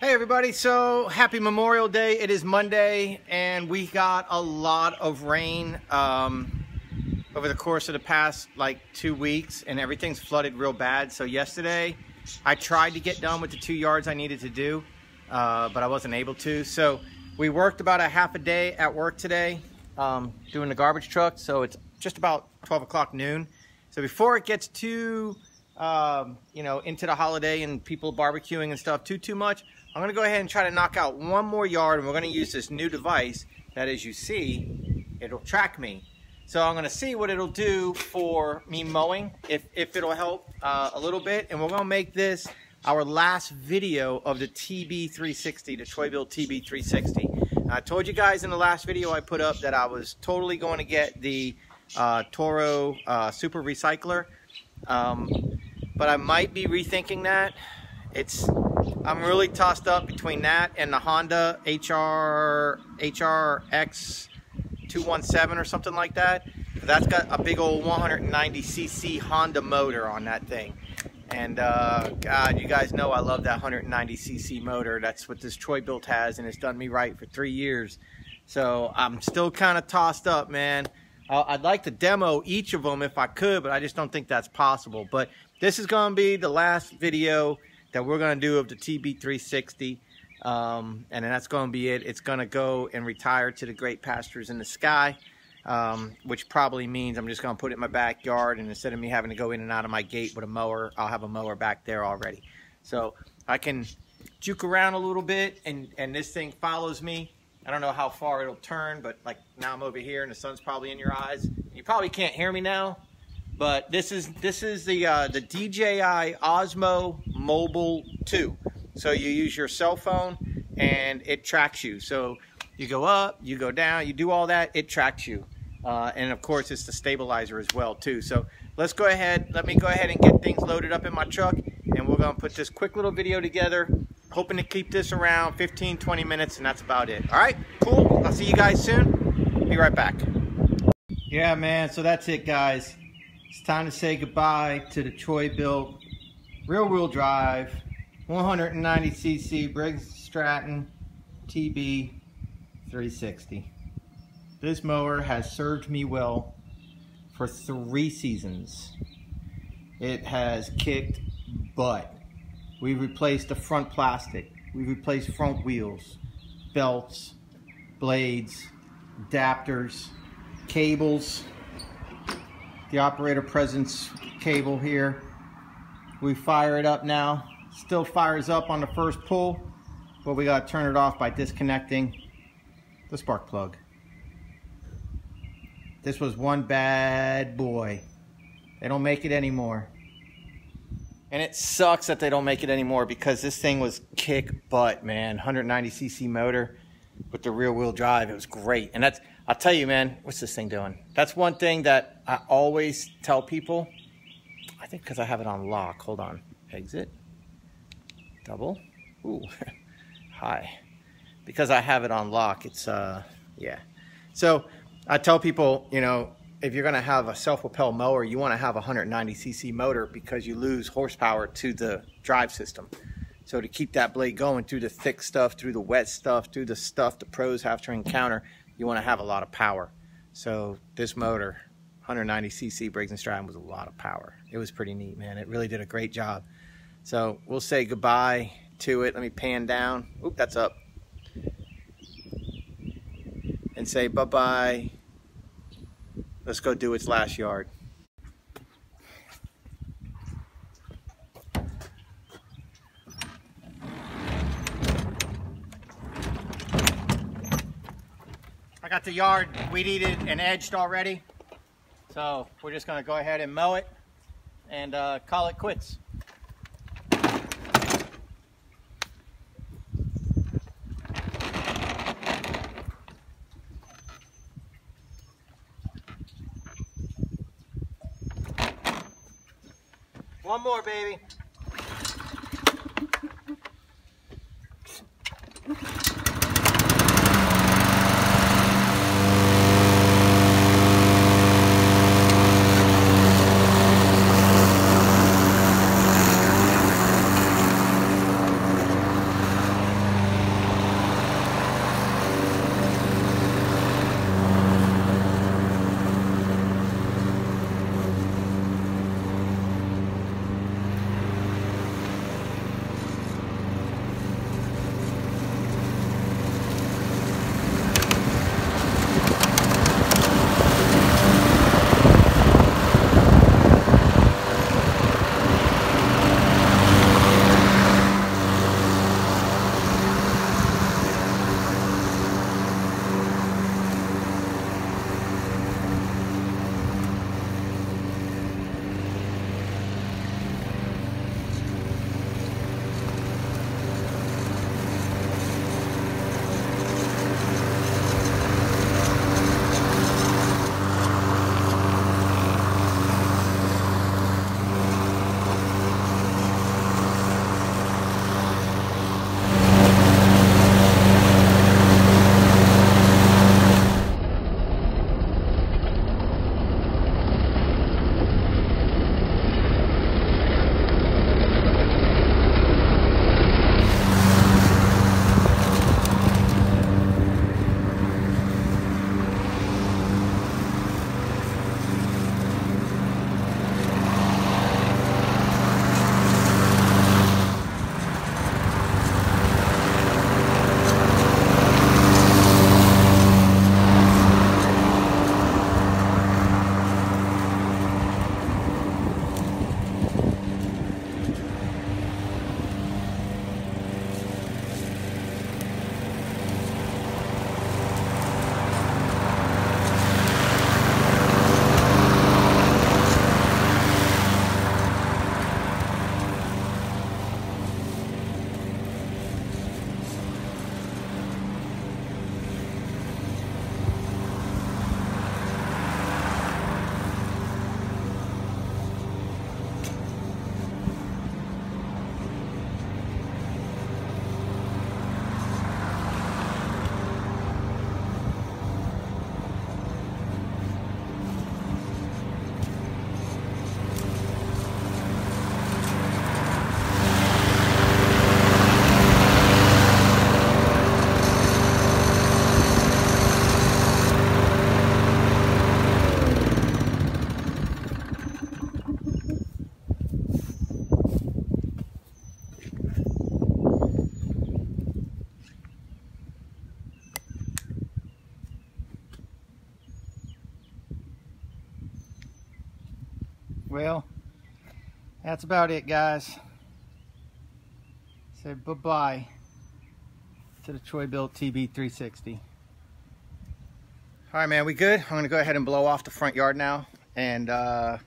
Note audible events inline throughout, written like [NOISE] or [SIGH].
Hey everybody, so happy Memorial Day. It is Monday and we got a lot of rain um, over the course of the past like two weeks and everything's flooded real bad. So yesterday I tried to get done with the two yards I needed to do, uh, but I wasn't able to. So we worked about a half a day at work today um, doing the garbage truck. So it's just about 12 o'clock noon. So before it gets too, um, you know, into the holiday and people barbecuing and stuff too, too much, I'm to go ahead and try to knock out one more yard and we're to use this new device that as you see, it'll track me. So I'm to see what it'll do for me mowing, if, if it'll help uh, a little bit. And we're to make this our last video of the TB360, the Troy-Bilt TB360. I told you guys in the last video I put up that I was totally going to get the uh, Toro uh, Super Recycler. Um, but I might be rethinking that. It's I'm really tossed up between that and the Honda HR HRX 217 or something like that. That's got a big old 190cc Honda motor on that thing. And uh, God, you guys know I love that 190cc motor. That's what this Troy-Bilt has, and it's done me right for three years. So I'm still kind of tossed up, man. I'd like to demo each of them if I could, but I just don't think that's possible. But this is going to be the last video that we're going to do of the TB360. Um, and that's going to be it. It's going to go and retire to the great pastures in the sky, um, which probably means I'm just going to put it in my backyard. And instead of me having to go in and out of my gate with a mower, I'll have a mower back there already. So I can juke around a little bit and, and this thing follows me. I don't know how far it'll turn, but like now I'm over here and the sun's probably in your eyes. You probably can't hear me now, but this is this is the uh, the DJI Osmo Mobile 2. So you use your cell phone and it tracks you. So you go up, you go down, you do all that, it tracks you. Uh, and of course it's the stabilizer as well too. So let's go ahead, let me go ahead and get things loaded up in my truck and we're gonna put this quick little video together. Hoping to keep this around 15, 20 minutes and that's about it. All right, cool. I'll see you guys soon. Be right back. Yeah, man, so that's it guys. It's time to say goodbye to the Troy-Bilt rear wheel drive 190cc Briggs Stratton TB 360. This mower has served me well for three seasons. It has kicked butt. We've replaced the front plastic. We've replaced front wheels, belts, blades, adapters, cables, the operator presence cable here. We fire it up now. Still fires up on the first pull, but we gotta turn it off by disconnecting the spark plug. This was one bad boy. They don't make it anymore. And it sucks that they don't make it anymore because this thing was kick butt, man. 190cc motor with the rear wheel drive. It was great. And that's, I'll tell you, man, what's this thing doing? That's one thing that I always tell people. Think because I have it on lock. Hold on. Exit. Double. Ooh. [LAUGHS] Hi. Because I have it on lock, it's, uh, yeah. So I tell people, you know, if you're going to have a self-propel mower, you want to have a 190cc motor because you lose horsepower to the drive system. So to keep that blade going through the thick stuff, through the wet stuff, through the stuff the pros have to encounter, you want to have a lot of power. So this motor, 190cc Briggs & Stratton was a lot of power. It was pretty neat, man. It really did a great job. So we'll say goodbye to it. Let me pan down. Oop, that's up. And say bye-bye. Let's go do its last yard. I got the yard weed eated and edged already. So we're just gonna go ahead and mow it and uh, call it quits. One more, baby. Well, that's about it, guys. Say bye-bye to the Troy-Bilt TB360. All right, man, we good? I'm gonna go ahead and blow off the front yard now, and uh,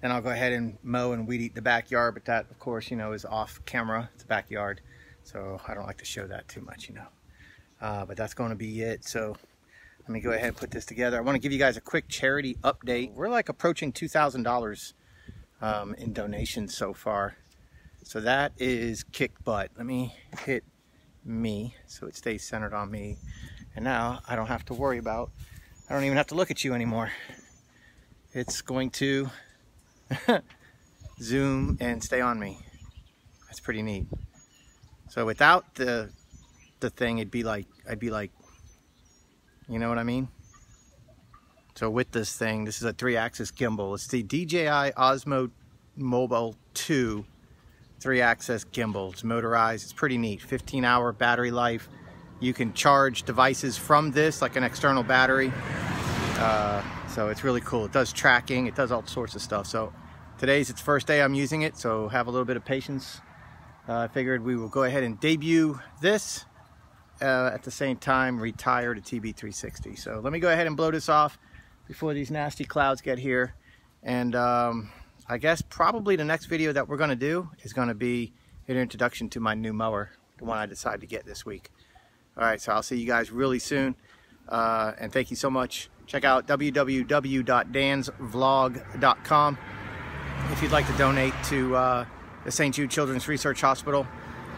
then I'll go ahead and mow and weed eat the backyard, but that, of course, you know, is off camera. It's a backyard, so I don't like to show that too much, you know. Uh, but that's gonna be it, so let me go ahead and put this together. I wanna give you guys a quick charity update. We're like approaching $2,000 um, in donations so far. So that is kick butt. Let me hit me so it stays centered on me. And now I don't have to worry about, I don't even have to look at you anymore. It's going to [LAUGHS] zoom and stay on me. That's pretty neat. So without the the thing, it'd be like, I'd be like, you know what I mean? So with this thing, this is a three-axis gimbal. It's the DJI Osmo Mobile 2 three-axis gimbal. It's motorized. It's pretty neat. 15-hour battery life. You can charge devices from this, like an external battery. Uh, so it's really cool. It does tracking. It does all sorts of stuff. So today's its first day I'm using it, so have a little bit of patience. Uh, I figured we will go ahead and debut this. Uh, at the same time, retire to TB360. So let me go ahead and blow this off before these nasty clouds get here. And um, I guess probably the next video that we're going to do is going to be an introduction to my new mower, the one I decided to get this week. All right, so I'll see you guys really soon. Uh, and thank you so much. Check out www.dansvlog.com if you'd like to donate to uh, the St. Jude Children's Research Hospital.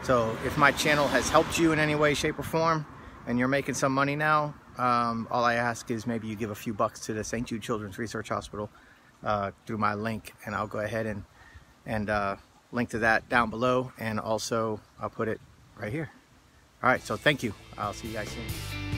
So if my channel has helped you in any way, shape, or form, and you're making some money now, um, all I ask is maybe you give a few bucks to the St. Jude Children's Research Hospital uh, through my link, and I'll go ahead and, and uh, link to that down below, and also I'll put it right here. All right, so thank you. I'll see you guys soon.